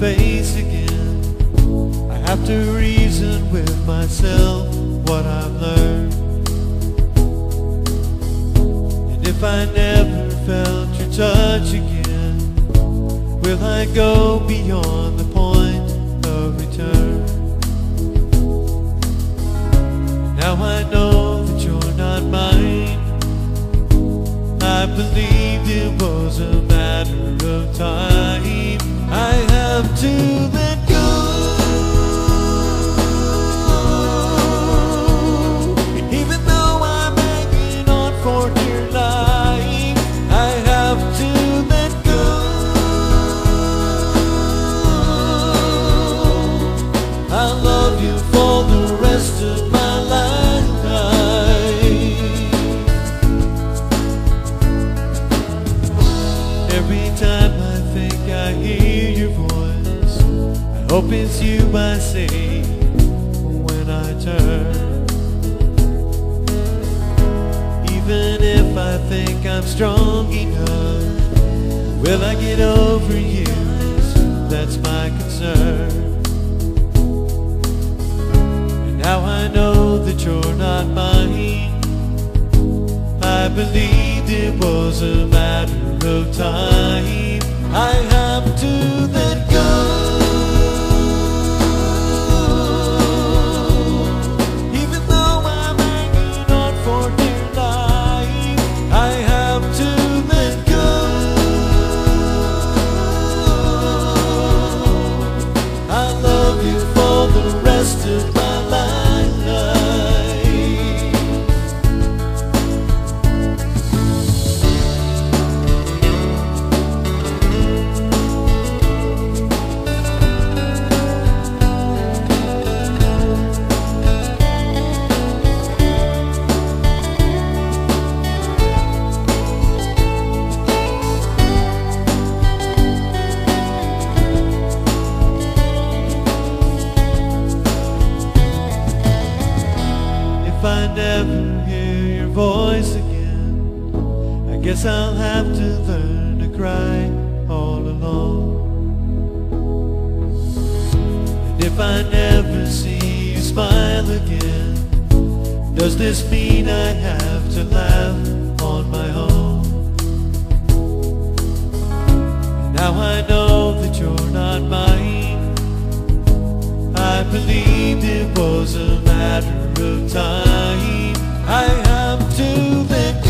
face again. I have to reason with myself what I've learned. And if I never felt your touch again Will I go beyond the point of return? Now I know that you're not mine. I believed it was a matter of time. I have to let go. Even though I'm hanging on for dear life, I have to let go. I love you for the rest of my life. Every time I think I hear hope it's you I see when I turn. Even if I think I'm strong enough, will I get over you? That's my concern. And now I know that you're not mine. I believed it was a matter of time. I have to let go. If I never hear your voice again, I guess I'll have to learn to cry all alone. And if I never see you smile again, does this mean I have to laugh on my own? Now I know that you're not mine. I believed it was a matter of time. I have to live